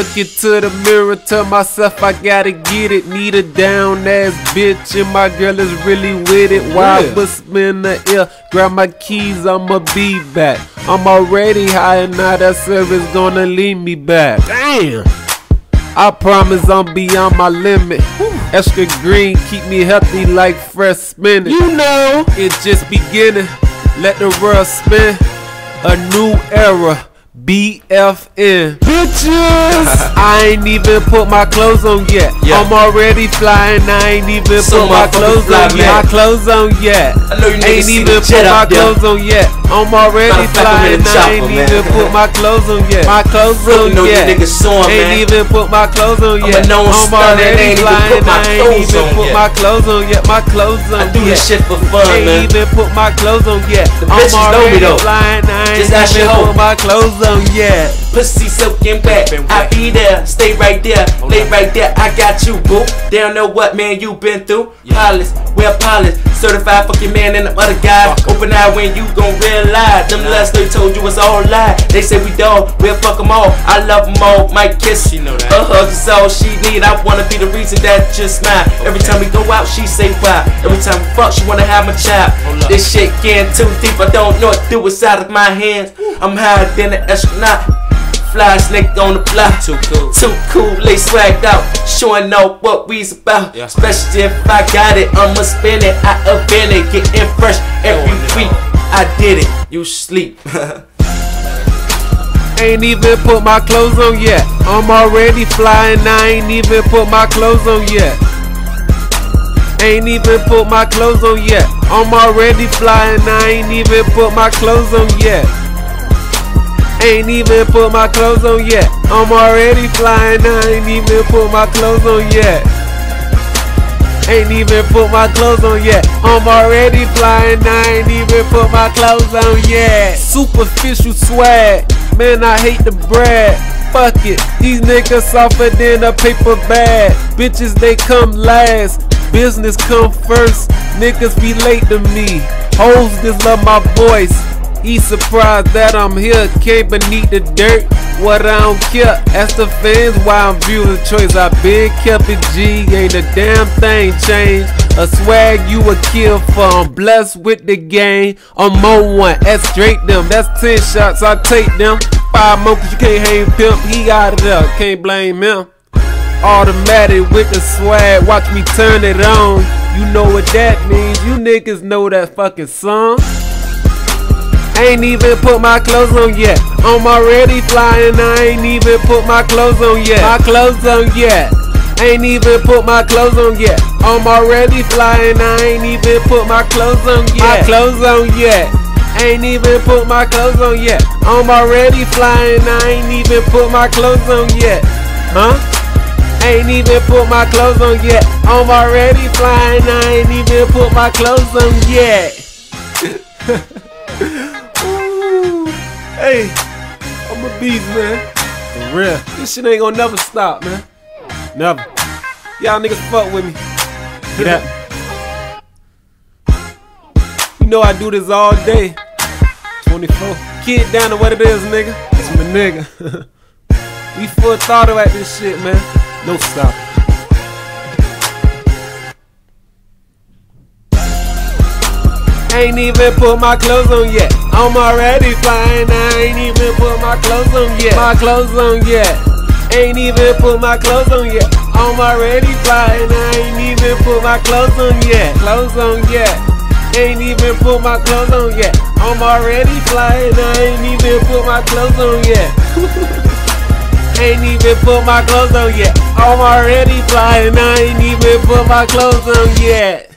Look into the mirror, tell myself I gotta get it. Need a down ass bitch, and my girl is really with it. Why Yeah. whisper in the ear? Grab my keys, I'ma be back. I'm already high, and now that service gonna lead me back. Damn. I promise I'm beyond my limit. Extra green, keep me healthy like fresh spinach. You know. It's just beginning. Let the world spin. A new era. BFN. Bitches. I ain't even put my clothes on yet. Yeah. I'm already flying. I ain't even So put my motherfucking clothes fly, on yet. My clothes on yet. I know you niggas Ain't see even put jet my up there. clothes on yet. I'm already Matter of flying. I ain't even put my clothes on yet. My clothes on yet. niggas saw 'em, Ain't even put my clothes on I'm yet. I'm star that already ain't flying. my I ain't clothes even on put yet. my clothes on yet. My clothes on I do yet. this shit for fun, Ain't even put my clothes on yet. The I'm bitches know me, already though. flying. I ain't even put my clothes on yet. Pussy silking wet. I be there, stay right there, lay right there. I got you, boo. They don't know what man you been through. Pilots, we're pilots. Certified fucking man and the other guys. Open eye when you gon' realize. Them last they told you it's all lie. They say we dog, we'll fuck them all. I love them all, might kiss. She know that. A hug is all she need. I wanna be the reason that just mine. Every time we go out, she say why. Every time we fuck, she wanna have my child. This shit getting too deep. I don't know what to do. It's out of my hands. I'm higher than an astronaut. Fly snake on the block. Too cool. Too cool, they swagged out. Showing out what we's about. Yeah. Especially if I got it, I'ma spin it. I event it. Getting fresh every Throwing it week. I did it. You sleep. Ain't even put my clothes on yet. I'm already flying. I ain't even put my clothes on yet. Ain't even put my clothes on yet. I'm already flying. I ain't even put my clothes on yet. Ain't even put my clothes on yet. I'm already flying. I ain't even put my clothes on yet. Ain't even put my clothes on yet. I'm already flying. I ain't even put my clothes on yet. Superficial swag. Man, I hate the brag. Fuck it. These niggas softer than a paper bag. Bitches, they come last. Business come first. Niggas be late to me. Hoes just love my voice. He surprised that I'm here, came beneath the dirt. What I don't care, ask the fans why I'm the choice. I been kept it G, ain't a damn thing changed. A swag you a kill for, I'm blessed with the game. I'm on one, that's straight them, that's 10 shots, I take them. Five more cause you can't hang pimp, he out of there, can't blame him. Automatic with the swag, watch me turn it on. You know what that means, you niggas know that fucking song. Ain't even put my clothes on yet. I'm already flying, I ain't even put my clothes on yet. My clothes on yet. Ain't even put my clothes on yet. I'm already flying, I ain't even put my clothes on yet. My clothes on yet. Ain't even put my clothes on yet. I'm already flying, I ain't even put my clothes on yet. Huh? Ain't even put my clothes on yet. I'm already flying, I ain't even put my clothes on yet. Hey, I'm a beast, man. For real. This shit ain't gonna never stop, man. Never. Y'all niggas fuck with me. Get out. You know I do this all day. 24. Kiddana what it is, nigga. It's my nigga. we full throttle at this shit, man. No stop. Ain't even put my clothes on yet. I'm already flying. I ain't even put my clothes on yet. My clothes on yet. Ain't even put my clothes on yet. I'm already flying. I ain't even put my clothes on yet. Clothes on yet. Ain't even put my clothes on yet. I'm already flying. I ain't even put my clothes on yet. ain't even put my clothes on yet. I'm already flying. I ain't even put my clothes on yet.